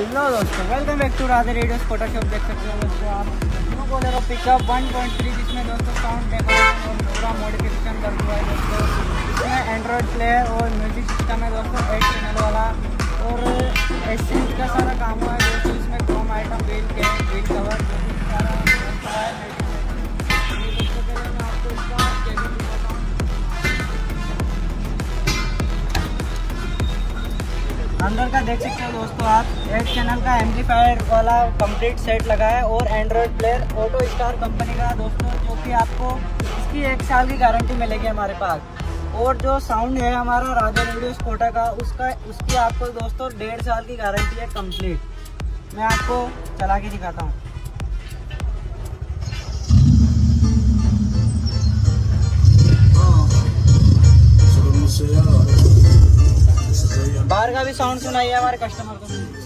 Hello दोस्तों welcome back to Radhe radio Photoshop देख सकते हो दोस्तों आप न्यू बोलेरो पिकअप 1.3 जिसमें दोस्तों साउंड डेकोरेशन और पूरा मॉडिफिकेशन कर दिया है दोस्तों इसमें एंड्रॉयड प्ले और म्यूज़िक सिस्टम है दोस्तों एट अंदर का देख सकते हो दोस्तों आप। एट चैनल का एम्पलीफायर वाला कंप्लीट सेट लगा है और Android player auto star company का दोस्तों, जो कि आपको इसकी एक साल की गारंटी मिलेगी हमारे पास। और जो साउंड है हमारा राजा रेडियो स्कोटा का, उसका, उसकी आपको दोस्तों डेढ़ साल की गारंटी है कंप्लीट मैं आपको चला के दिखाता हूँ। बाहर का भी साउंड सुनाइए हमारे कस्टमर को।